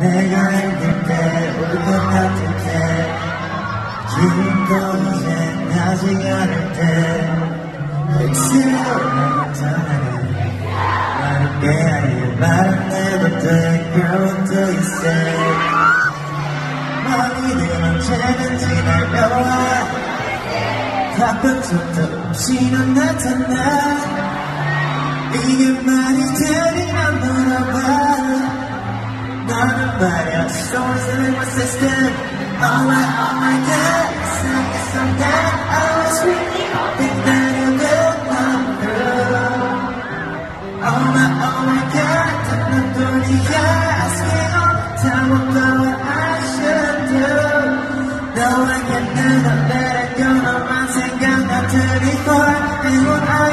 내가 힘들 때 울것 같을 때 기분도 이제 나지 않을 때 백수를 전하는 말게 아니야 말은 내도 돼 Girl what do you say 너희들 언제든지 날 바쁜 척도 없이 넌 나타나 이게 말이 되리라 물어봐 너는 말야 Stories in my system Oh my, oh my god Some, some that I was really hoping that you would come through Oh my, oh my god 넌 돈이야 Asking all the time about what I should do 너에게 내가 let it go 너만 생각나 24 And what I